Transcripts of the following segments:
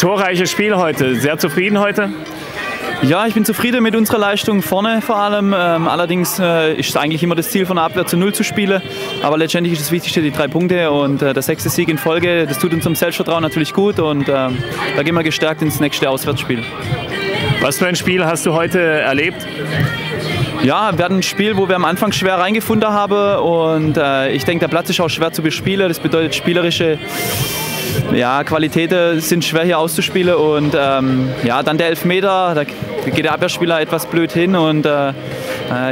torreiches Spiel heute. Sehr zufrieden heute? Ja, ich bin zufrieden mit unserer Leistung vorne vor allem. Ähm, allerdings äh, ist es eigentlich immer das Ziel von der Abwehr zu Null zu spielen. Aber letztendlich ist das Wichtigste die drei Punkte und äh, der sechste Sieg in Folge. Das tut unserem Selbstvertrauen natürlich gut und äh, da gehen wir gestärkt ins nächste Auswärtsspiel. Was für ein Spiel hast du heute erlebt? Ja, wir hatten ein Spiel, wo wir am Anfang schwer reingefunden haben und äh, ich denke, der Platz ist auch schwer zu bespielen. Das bedeutet spielerische ja, Qualitäten sind schwer hier auszuspielen und ähm, ja, dann der Elfmeter, da geht der Abwehrspieler etwas blöd hin und äh,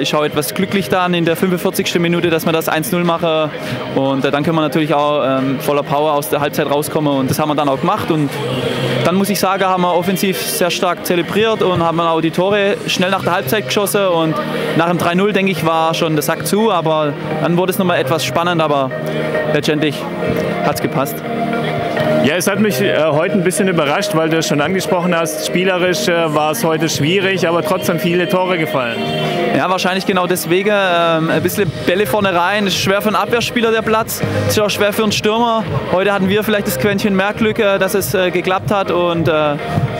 ich schaue etwas glücklich dann in der 45. Minute, dass wir das 1-0 machen. Und äh, dann können wir natürlich auch ähm, voller Power aus der Halbzeit rauskommen. Und das haben wir dann auch gemacht. Und dann muss ich sagen, haben wir offensiv sehr stark zelebriert und haben auch die Tore schnell nach der Halbzeit geschossen. Und nach dem 3-0 denke ich war schon der Sack zu, aber dann wurde es nochmal etwas spannend, aber letztendlich hat es gepasst. Ja, es hat mich äh, heute ein bisschen überrascht, weil du es schon angesprochen hast, spielerisch äh, war es heute schwierig, aber trotzdem viele Tore gefallen. Ja, wahrscheinlich genau deswegen. Ähm, ein bisschen Bälle vorne rein. Ist schwer für einen Abwehrspieler der Platz. Es ist auch schwer für einen Stürmer. Heute hatten wir vielleicht das Quäntchen mehr Glück, äh, dass es äh, geklappt hat und äh,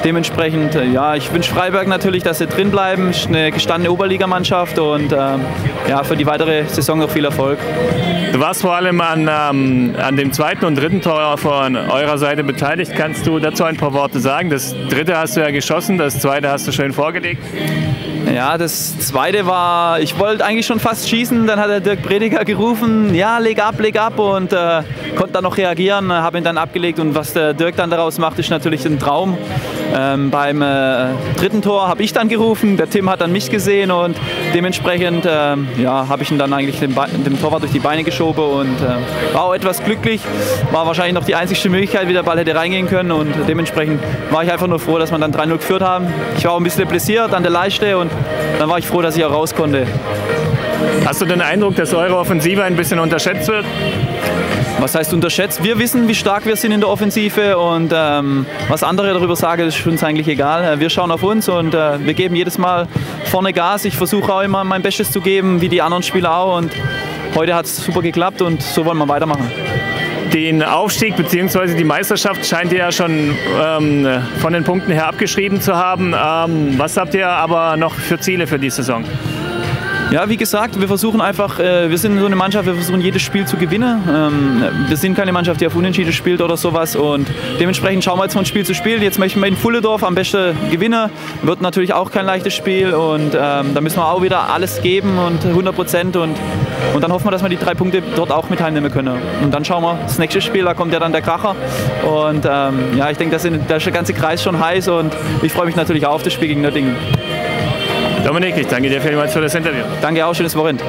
dementsprechend, ja, ich wünsche Freiberg natürlich, dass sie drin bleiben. Ist eine gestandene Oberligamannschaft und ähm, ja, für die weitere Saison noch viel Erfolg. Du warst vor allem an, ähm, an dem zweiten und dritten Tor von eurer Seite beteiligt. Kannst du dazu ein paar Worte sagen? Das dritte hast du ja geschossen, das zweite hast du schön vorgelegt. Ja, das zweite war, ich wollte eigentlich schon fast schießen, dann hat der Dirk Prediger gerufen, ja, leg ab, leg ab und äh, konnte dann noch reagieren, habe ihn dann abgelegt und was der Dirk dann daraus macht, ist natürlich ein Traum. Ähm, beim äh, dritten Tor habe ich dann gerufen, der Tim hat dann mich gesehen und dementsprechend äh, ja, habe ich ihn dann eigentlich dem, dem, Torwart durch die Beine geschoben und äh, war auch etwas glücklich. War wahrscheinlich noch die einzige Möglichkeit, wie der Ball hätte reingehen können und dementsprechend war ich einfach nur froh, dass wir dann 3-0 geführt haben. Ich war auch ein bisschen blessiert an der Leiste und dann war ich froh, dass ich auch raus konnte. Hast du den Eindruck, dass eure Offensive ein bisschen unterschätzt wird? Was heißt unterschätzt? Wir wissen, wie stark wir sind in der Offensive und ähm, was andere darüber sagen, ist uns eigentlich egal. Äh, wir schauen auf uns und äh, wir geben jedes Mal vorne Gas. Ich versuche auch immer mein Bestes zu geben, wie die anderen Spieler auch und heute hat es super geklappt und so wollen wir weitermachen. Den Aufstieg bzw. die Meisterschaft scheint ihr ja schon ähm, von den Punkten her abgeschrieben zu haben. Ähm, was habt ihr aber noch für Ziele für die Saison? Ja, wie gesagt, wir versuchen einfach, äh, wir sind so eine Mannschaft, wir versuchen jedes Spiel zu gewinnen. Ähm, wir sind keine Mannschaft, die auf Unentschieden spielt oder sowas und dementsprechend schauen wir jetzt von Spiel zu Spiel. Jetzt möchten wir in Fulledorf am besten gewinnen. Wird natürlich auch kein leichtes Spiel und ähm, da müssen wir auch wieder alles geben und 100 Prozent und, und dann hoffen wir, dass wir die drei Punkte dort auch mit heimnehmen können. Und dann schauen wir, das nächste Spiel, da kommt ja dann der Kracher und ähm, ja, ich denke, da ist der ganze Kreis schon heiß und ich freue mich natürlich auch auf das Spiel gegen Nördingen. Dominik, ich danke dir vielmals für das Interview. Danke auch, schönes Wochenende.